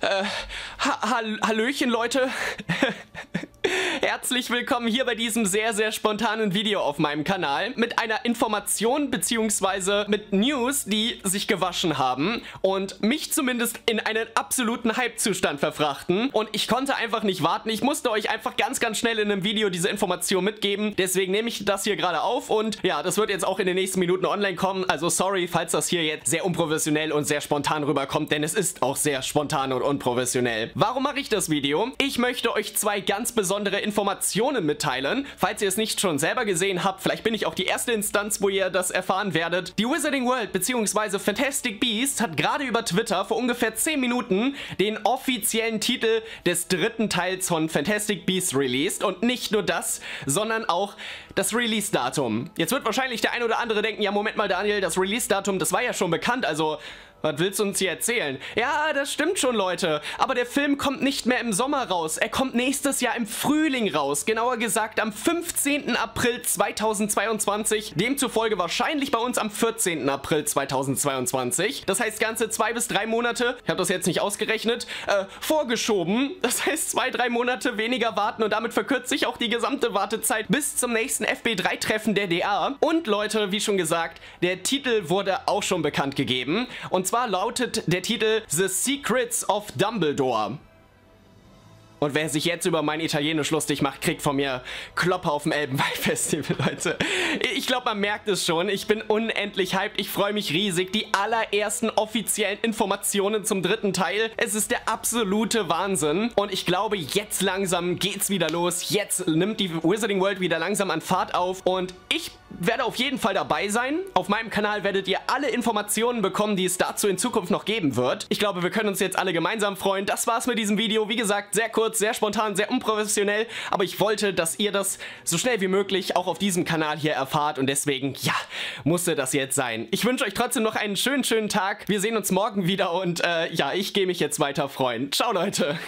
Äh, ha Hallöchen, Leute. Herzlich willkommen hier bei diesem sehr, sehr spontanen Video auf meinem Kanal mit einer Information bzw. mit News, die sich gewaschen haben und mich zumindest in einen absoluten Hype-Zustand verfrachten und ich konnte einfach nicht warten. Ich musste euch einfach ganz, ganz schnell in einem Video diese Information mitgeben. Deswegen nehme ich das hier gerade auf und ja, das wird jetzt auch in den nächsten Minuten online kommen. Also sorry, falls das hier jetzt sehr unprofessionell und sehr spontan rüberkommt, denn es ist auch sehr spontan und unprofessionell. Warum mache ich das Video? Ich möchte euch zwei ganz besondere Informationen mitteilen. Falls ihr es nicht schon selber gesehen habt, vielleicht bin ich auch die erste Instanz, wo ihr das erfahren werdet. Die Wizarding World bzw. Fantastic Beasts hat gerade über Twitter vor ungefähr 10 Minuten den offiziellen Titel des dritten Teils von Fantastic Beasts released. Und nicht nur das, sondern auch das Release-Datum. Jetzt wird wahrscheinlich der ein oder andere denken, ja Moment mal Daniel, das Release-Datum, das war ja schon bekannt, also was willst du uns hier erzählen? Ja, das stimmt schon, Leute. Aber der Film kommt nicht mehr im Sommer raus. Er kommt nächstes Jahr im Frühling raus. Genauer gesagt am 15. April 2022. Demzufolge wahrscheinlich bei uns am 14. April 2022. Das heißt ganze zwei bis drei Monate, ich habe das jetzt nicht ausgerechnet, äh, vorgeschoben. Das heißt zwei, drei Monate weniger warten und damit verkürzt sich auch die gesamte Wartezeit bis zum nächsten FB3-Treffen der DA. Und Leute, wie schon gesagt, der Titel wurde auch schon bekannt gegeben. Und zwar lautet der Titel The Secrets of Dumbledore. Und wer sich jetzt über mein Italienisch lustig macht, kriegt von mir Klopper auf dem Elbenwald-Festival, Leute. Ich glaube, man merkt es schon. Ich bin unendlich hyped. Ich freue mich riesig. Die allerersten offiziellen Informationen zum dritten Teil. Es ist der absolute Wahnsinn. Und ich glaube, jetzt langsam geht's wieder los. Jetzt nimmt die Wizarding World wieder langsam an Fahrt auf. Und ich werde auf jeden Fall dabei sein. Auf meinem Kanal werdet ihr alle Informationen bekommen, die es dazu in Zukunft noch geben wird. Ich glaube, wir können uns jetzt alle gemeinsam freuen. Das war's mit diesem Video. Wie gesagt, sehr kurz, sehr spontan, sehr unprofessionell. Aber ich wollte, dass ihr das so schnell wie möglich auch auf diesem Kanal hier erfahrt. Und deswegen, ja, musste das jetzt sein. Ich wünsche euch trotzdem noch einen schönen, schönen Tag. Wir sehen uns morgen wieder und äh, ja, ich gehe mich jetzt weiter freuen. Ciao, Leute.